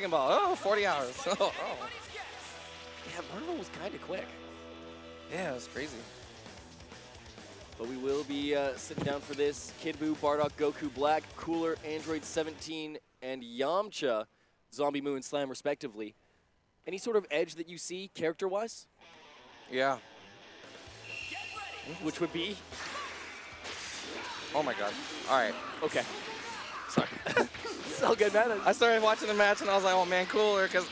Dragon Ball. Oh, 40 hours. oh, oh. Yeah, Marvel was kind of quick. Yeah, it was crazy. But we will be uh, sitting down for this. Kid Buu, Bardock, Goku Black, Cooler, Android 17, and Yamcha, ZomBmu and Slam, respectively. Any sort of edge that you see character-wise? Yeah. Which would be? Oh my god. All right. Okay. Sorry. it's all good, man. I started watching the match and I was like, oh man, cooler, because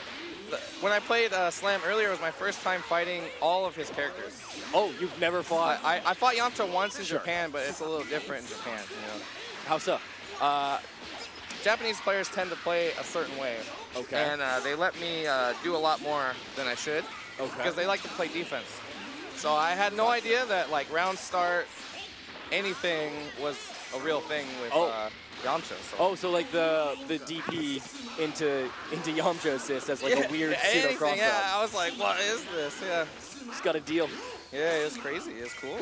when I played uh, Slam earlier, it was my first time fighting all of his characters. Oh, you've never fought? I, I, I fought Yamcha once in Sure. Japan, but it's a little different in Japan, you know. How so? Uh, Japanese players tend to play a certain way. Okay. And uh, they let me uh, do a lot more than I should. Okay. Because they like to play defense. So I had no idea that like round start, anything was a real thing with Oh. Yamcha. So. Oh, so like the the DP into into Yamcha assist as like yeah, a weird yeah, pseudo anything, cross Yeah, I was like, what is this? Yeah. He's got a deal. Yeah, it was crazy. It was cool.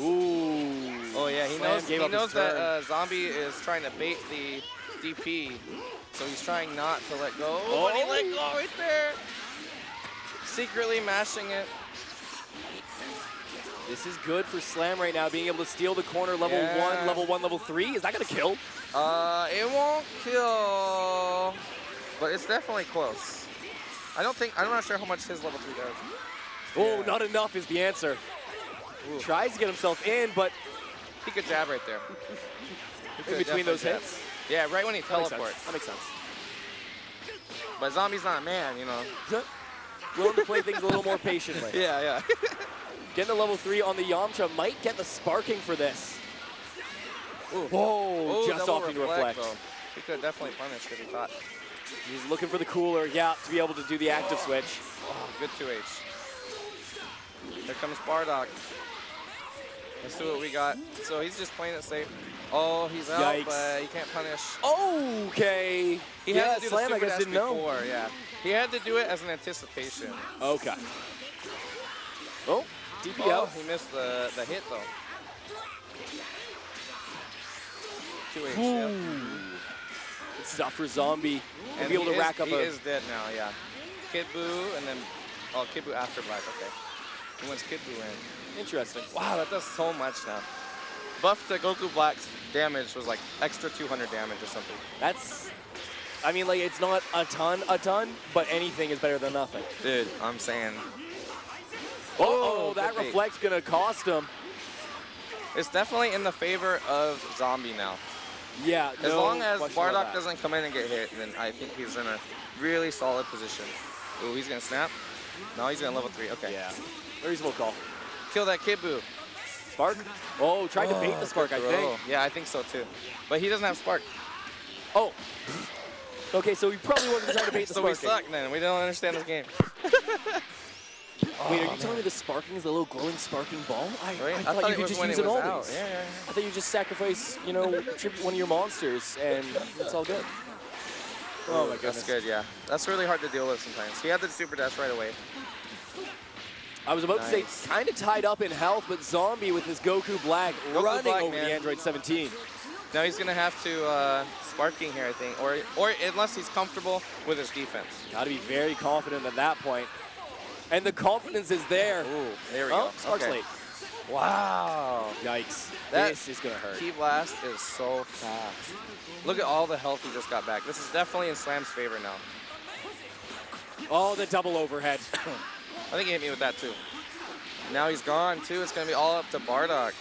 Ooh. Oh yeah, he Slam knows. He knows that uh, Zombie is trying to bait the DP, so he's trying not to let go. Oh, But he let go right there. Secretly mashing it. This is good for Slam right now, being able to steal the corner level Yeah. one, level one, level three. Is that gonna kill? Uh, it won't kill, but it's definitely close. I don't think. I'm not sure how much his level three does. Oh, Yeah. not enough is the answer. Ooh. Tries to get himself in, but He could jab right there. In between those definitely hits. Yeah, right when he That makes teleports. sense. That makes sense. But Zombie's not a man, you know. Willing to play things a little more patiently. Yeah, yeah. Getting the level three on the Yamcha might get the sparking for this. Ooh. Whoa, Ooh, just off into reflect. though. He could definitely punish if he thought. He's looking for the cooler, yeah, to be able to do the active switch. Oh, good 2H. Here comes Bardock. Let's see what we got. So he's just playing it safe. Oh, he's out, Yikes. but he can't punish. Okay. He yeah, had to do Slam, the I guess, didn't know. yeah. He had to do it as an anticipation. Okay. Oh, DP Oh, he missed the, the hit, though. 2H, yeah. Ooh. It's tough for Zombie to And be able to is- rack up he a... is dead now, yeah. Kid Buu, and then, oh, Kid Buu after Black, okay. He wants Kid Buu in. Interesting. Wow, that does so much now. Buff to Goku Black's damage was like extra 200 damage or something. That's... I mean, like, it's not a ton, a ton, but anything is better than nothing. Dude, I'm saying. Oh, Oh, that reflect's gonna cost him. It's definitely in the favor of Zombie now. Yeah, As no long as Bardock doesn't come in and get hit, then I think he's in a really solid position. Ooh, he's gonna snap. No, he's gonna level three. Okay. Yeah, reasonable call. Kill that Kid Buu. Spark? Oh, tried to oh, bait Oh, the spark, I think. Yeah, I think so too. But he doesn't have Spark. Oh. Okay, so he probably wasn't trying to bait the spark. so we suck then. We don't understand this game. Wait, are you telling me the sparking is the little glowing sparking ball? I, Right? I thought, you it could just when use it it, was always. Yeah, yeah, yeah. I thought you just sacrifice, you know, tribute one of your monsters, and it's all good. Oh my goodness. That's good, yeah. That's really hard to deal with sometimes. He had the super dash right away. I was about to say, kind of tied up in health, but Zombie with his Goku Black Goku running Black, over man. the Android 17. Now he's gonna have to uh, sparking here, I think, or or unless he's comfortable with his defense. Got to be very confident at that point. And the confidence is there. Ooh, there we oh, go. Sparks Okay. late. Wow. Yikes. That this is going to hurt. Key blast is so fast. Look at all the health he just got back. This is definitely in Slam's favor now. Oh, the double overhead. I think he hit me with that too. Now he's gone too. It's gonna be all up to Bardock.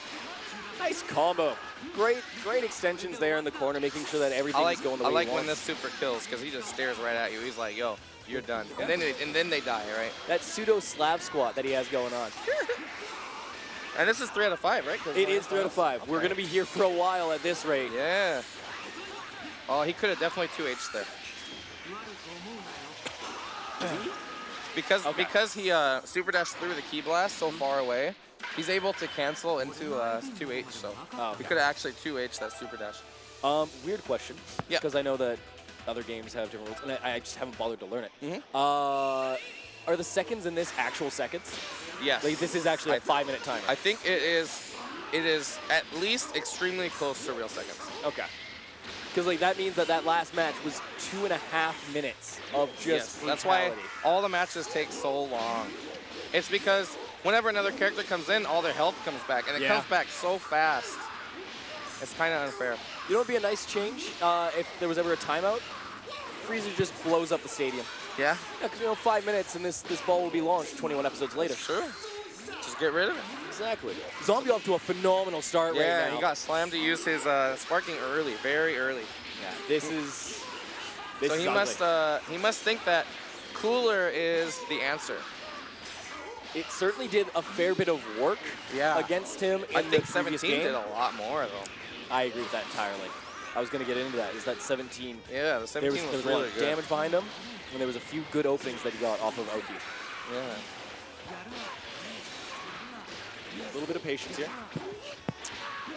nice combo. Great, great extensions there in the corner, making sure that I everything's like going the way I like he when this super kills because he just stares right at you. He's like, "Yo, you're done," and then they, and then they die, right? That pseudo slab squat that he has going on. And this is three out of five, right? It is three out of five. We're going to be here for a while at this rate. Yeah. Oh, he could have definitely 2H there. Because Okay. because he uh, super dashed through the key blast so far away, he's able to cancel into uh, 2H. So Oh, he could have actually 2H that super dash. Um, weird question. Yeah. Because I know that other games have different rules, and I, I just haven't bothered to learn it. Mhm. Uh, are the seconds in this actual seconds? Yes. Like this is actually a I five-minute timer. I think it is. It is at least extremely close to real seconds. okay. Because like that means that that last match was two and a half minutes of just Yes, that's why all the matches take so long. It's because whenever another character comes in, all their health comes back, and it Yeah. comes back so fast. It's kind of unfair. You know what would be a nice change uh, if there was ever a timeout? Frieza just blows up the stadium. Yeah, Yeah, because you know, five minutes and this this ball will be launched 21 episodes later. sure. Just get rid of it. Exactly. Zombie off to a phenomenal start Yeah, right now. Yeah, he got slammed to use his uh, sparking early, very early. Yeah, this is. This so is he ugly. must uh, he must think that cooler is the answer. It certainly did a fair bit of work Yeah. against him. In I think the previous 17 game. did a lot more though. I agree with that entirely. I was going to get into that. Is that 17? Yeah, the There 17 was, was, there was a lot of good. damage behind him, and there was a few good openings that he got off of Oki. Yeah. A little bit of patience here.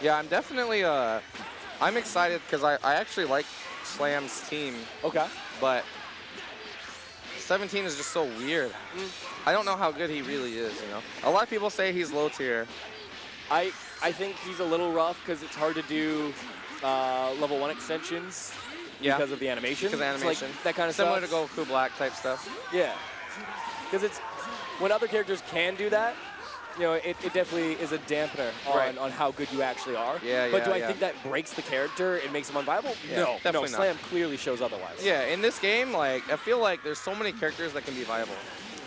Yeah, I'm definitely uh, I'm excited because I, I actually like Slam's team, Okay. but 17 is just so weird. I don't know how good he really is, you know. A lot of people say he's low tier. I I think he's a little rough because it's hard to do uh, level one extensions Yeah. because of the animation. Because of It's like animation. that kind of Similar stuff. to Goku Black type stuff. Yeah. Because it's when other characters can do that, you know, it, it definitely is a dampener on, Right. on how good you actually are. Yeah, yeah, But do I yeah. think that breaks the character and makes him unviable? Yeah, no, no. definitely not. Slam clearly shows otherwise. Yeah, in this game, like I feel like there's so many characters that can be viable.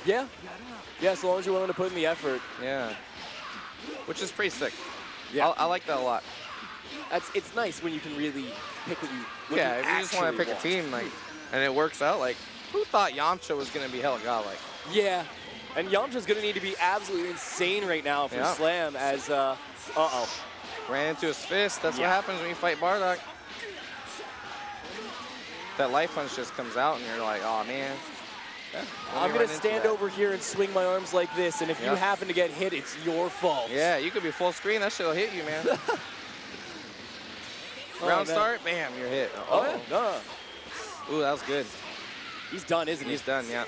Yeah. Yeah, as long as you're willing to put in the effort. Yeah. Which is pretty sick. Yeah. I, I like that a lot. That's it's nice when you can really pick what you what yeah, you if you just want to pick a team, like, and it works out, like, who thought Yamcha was gonna be Hell hella godlike? Yeah. And Yamcha's going to need to be absolutely insane right now for Yeah. Slam as, uh, uh-oh. Ran into his fist. That's Yeah. what happens when you fight Bardock. That life punch just comes out, and you're like, oh man. Yeah, I'm going to stand over here and swing my arms like this, and if you happen to get hit, it's your fault. Yeah, you could be full screen. That shit'll hit you, man. Oh, Round man. start, bam, you're hit. Oh, Uh-oh. yeah. Ooh, that was good. He's done, isn't he? He's done, yeah.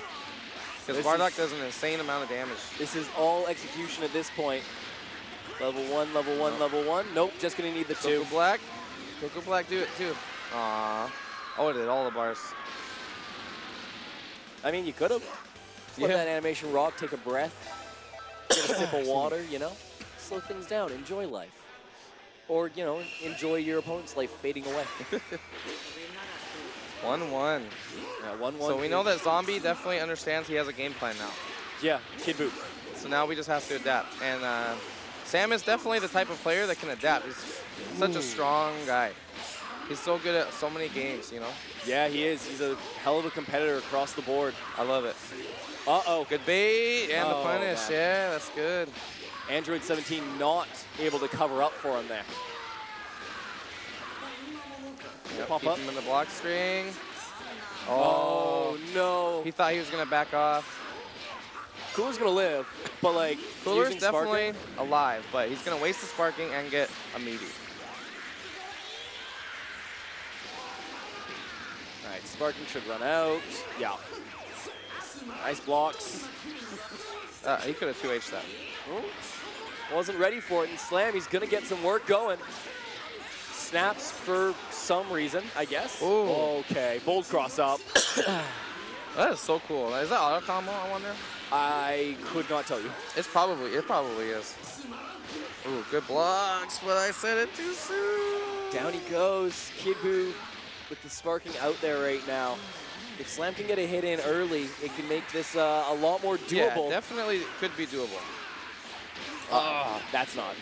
Because Bardock does an insane amount of damage. This is all execution at this point. Level one, level one, Nope. level one. Nope, just going to need the two. Goku Black. Goku Black do it too. Aw. Oh, it did all the bars. I mean, you could have. Let Yeah. that animation rock, take a breath, get a sip of water, you know? Slow things down, enjoy life. Or, you know, enjoy your opponent's life fading away. 1-1. Yeah, one, one, So we know that Zombie definitely understands he has a game plan now. Yeah, Kid Buu. So now we just have to adapt. And uh, Slam is definitely the type of player that can adapt. He's such a strong guy. He's so good at so many games, you know? Yeah, he is. He's a hell of a competitor across the board. I love it. Uh-oh. Good bait and the Oh, punish. man. Yeah, that's good. Android 17 not able to cover up for him there. Pop keep up. him in the block string. Oh, Oh, no. he thought he was going to back off. Cooler's going to live, but like, Cooler's using Sparking- definitely alive, but he's going to waste the sparking and get a meaty. All right, Sparking should run out. Yeah. Nice blocks. Uh, he could have 2H that. Wasn't ready for it, and Slam, he's going to get some work going. Snaps for some reason, I guess. Ooh. Okay, bold cross up. That is so cool. Is that auto combo, I wonder? I could not tell you. It's probably, it probably is. Ooh, good blocks, but I said it too soon. Down he goes. Kid Buu with the sparking out there right now. If Slam can get a hit in early, it can make this uh, a lot more doable. Yeah, definitely could be doable. Ah, that's not.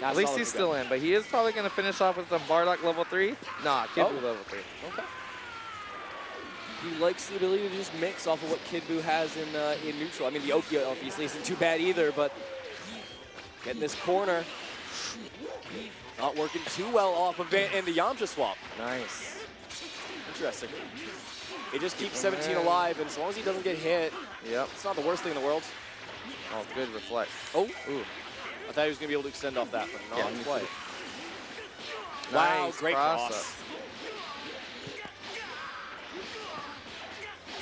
That's At least he's still in, but he is probably going to finish off with the Bardock level 3. Nah, Kid Oh. Buu level 3. Okay. He likes the ability to just mix off of what Kid Buu has in uh, in neutral. I mean, the Oki obviously isn't too bad either, but getting this corner not working too well off of it, and the Yamcha swap. Nice. Interesting. It just keeps 17 alive, and as long as he doesn't get hit, Yep. it's not the worst thing in the world. Oh, good reflect. Oh, Ooh. I thought he was going to be able to extend off that, but not Yeah, quite. Wow, Nice great cross cross.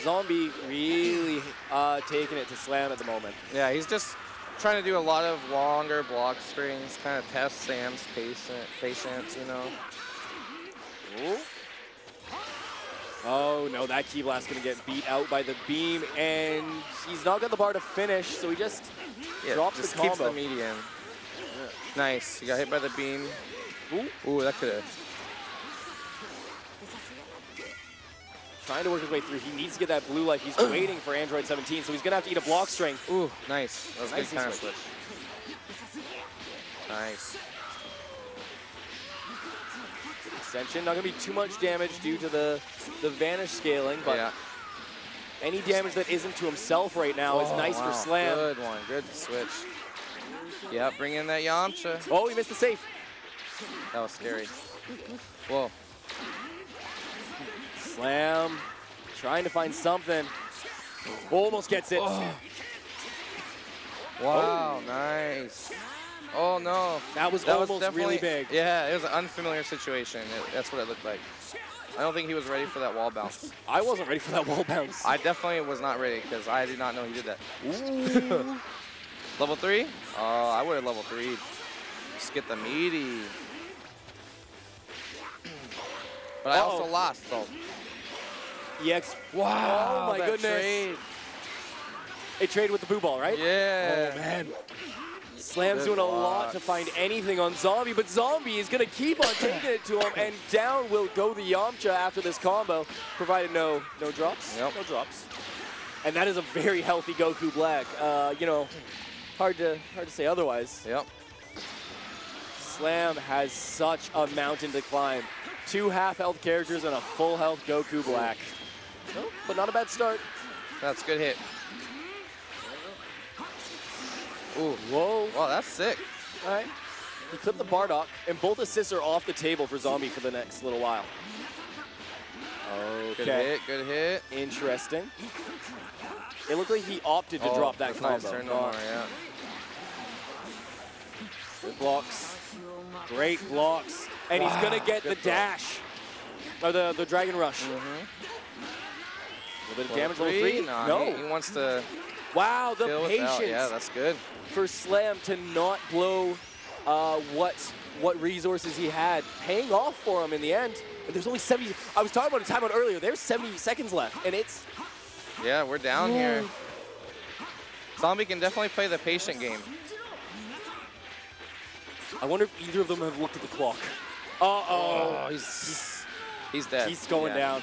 Zombie really uh, taking it to slam at the moment. Yeah, he's just trying to do a lot of longer block strings, kind of test Slam's patient, patience, you know. Ooh. Oh no, that Key Blast gonna get beat out by the beam, and he's not got the bar to finish, so he just Yeah, drops just the keeps the medium. Nice. He got hit by the beam. Ooh. Ooh, that could have. trying to work his way through. He needs to get that blue life. He's waiting for Android 17, so he's gonna have to eat a block string. Ooh, nice. That was a Nice good counter switch. switch. Nice. Extension, not gonna be too much damage due to the the vanish scaling, but yeah. any damage that isn't to himself right now is Oh, nice wow. for Slam. Good one. Good switch. Yeah, bring in that Yamcha. Oh, he missed the safe. That was scary. Whoa. Slam, trying to find something. Almost gets it. Oh. Wow, nice. Oh no. That was That almost definitely really big. Yeah, it was an unfamiliar situation. It- that's what it looked like. I don't think he was ready for that wall bounce. I wasn't ready for that wall bounce. I definitely was not ready because I did not know he did that. level three? Oh, I would have level three. Just get the meaty. But I also lost, so. EX. Wow, Oh my goodness. trade. They trade with the boo ball, right? Yeah. Oh man. Slam's Good doing a lot to find anything on Zombie, but Zombie is gonna keep on taking it to him, and down will go the Yamcha after this combo, provided no no drops. Yep. No drops. And that is a very healthy Goku Black. Uh, you know, hard to hard to say otherwise. Yep. Slam has such a mountain to climb. Two half health characters and a full health Goku Black. No, but not a bad start. That's a good hit. Ooh. Whoa. Wow, that's sick. All right. He clipped the Bardock, and both assists are off the table for Zombie for the next little while. Okay. Good hit, good hit. Interesting. It looked like he opted to Oh, drop that combo. Nice Oh, more, yeah. Good blocks. Great blocks. And he's going to get the block. dash. Or the, the Dragon Rush. Mhm. A little bit of damage, Level level three? Nah, no. He, he wants to wow, the patience. Yeah, that's good. for Slam to not blow uh, what what resources he had, paying off for him in the end. And there's only 70. I was talking about a timeout earlier. There's 70 seconds left, and it's Yeah, we're down here. Zombie can definitely play the patient game. I wonder if either of them have looked at the clock. Uh-oh. he's he's dead. He's going down.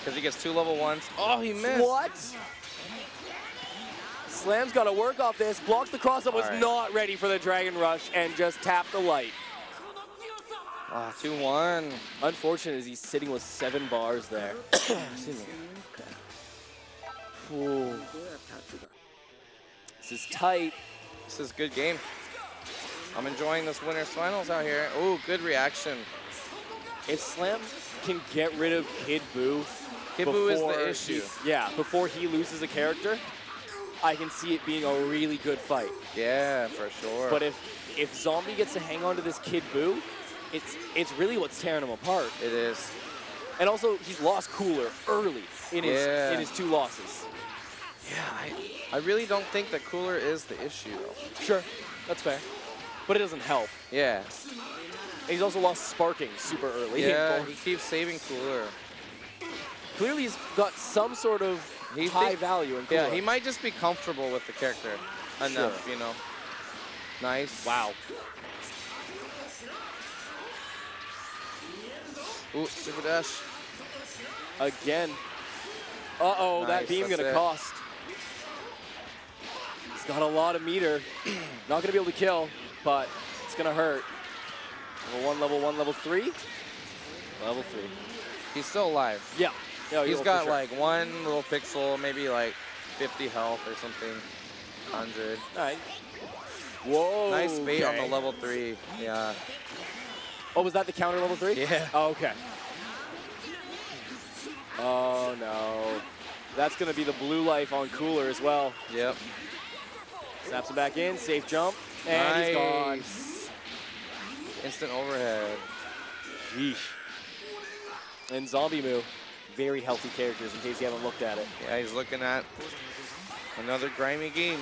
Because he gets two level ones. Oh, he missed. What? Slam's got to work off this. Blocks the crossup, was All right. not ready for the Dragon Rush, and just tapped the light. Ah, 2-1. Unfortunate is he's sitting with seven bars there. Excuse me. Ooh. This is tight. This is a good game. I'm enjoying this winners finals out here. Ooh, good reaction. If Slam can get rid of Kid Buu, Kid Buu is the he- issue. yeah, before he loses a character, I can see it being a really good fight. Yeah, for sure. But if if Zombie gets to hang on to this Kid Buu, it's it's really what's tearing him apart. it is. And also, he's lost Cooler early in his Yeah. in his two losses. Yeah, I, I really don't think that cooler is the issue though. Sure, that's fair, but it doesn't help. Yeah. And he's also lost Sparking super early. Yeah, he keeps saving cooler. Clearly, he's got some sort of He high think- value in Cooler. Yeah, he might just be comfortable with the character enough, Sure. you know. Nice. Wow. Ooh, super dash. Again. Uh-oh, that beam gonna it. cost. He's got a lot of meter. Not gonna be able to kill, but it's gonna hurt. Level one, level one, level three. Level three. He's still alive. Yeah. Yeah, He's got sure. like one little pixel, maybe like 50 health or something. 100. Nice. Whoa. Nice bait on the level three. Yeah. Oh, was that the counter level three? Yeah. Oh, okay. Oh no. That's gonna be the blue life on Cooler as well. Yep. Snaps him back in, safe jump, and he's gone. Instant overhead. Yeesh. And ZomBmu, very healthy characters in case you haven't looked at it. Yeah, he's looking at another grimy game.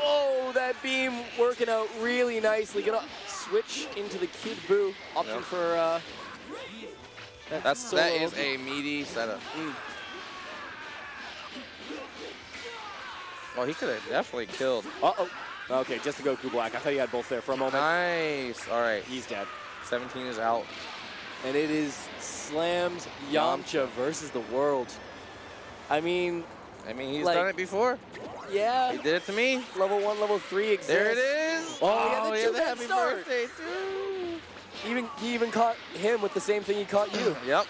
Whoa, that beam working out really nicely. Gonna switch into the Kid Buu, option Yep. for uh, That's that is a meaty setup. Mm. Well, he could have definitely killed. Uh-oh. Okay, just the Goku Black. I thought you had both there for a moment. Nice. All right. He's dead. 17 is out. And it is Slams Yamcha versus the world. I mean, I mean, he's Like- done it before. yeah, He did it to me. level one, level three exists. There it is. Oh, yeah, the oh, yeah, the happy start. birthday too. Even he even caught him with the same thing he caught you. Yep.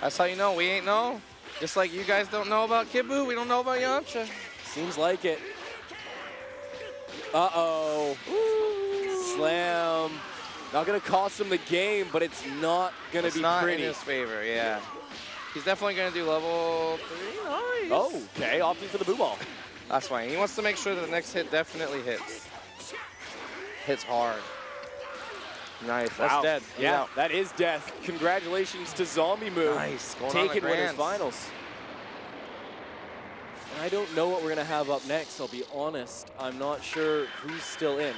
That's how you know we ain't know. Just like you guys don't know about Kid Buu, we don't know about Yamcha. Seems like it. Uh-oh. Slam. Not gonna cost him the game, but it's not gonna It's be not pretty. in his favor, yeah. He's definitely gonna do level three. Nice. Oh, okay, opting for the boo ball. That's fine. He wants to make sure that the next hit definitely hits. Hits hard. Nice. That's Wow. dead. He's Yeah, that is death. Congratulations to ZomBmu. Nice. Going Taking winners finals. I don't know what we're gonna have up next, I'll be honest. I'm not sure who's still in.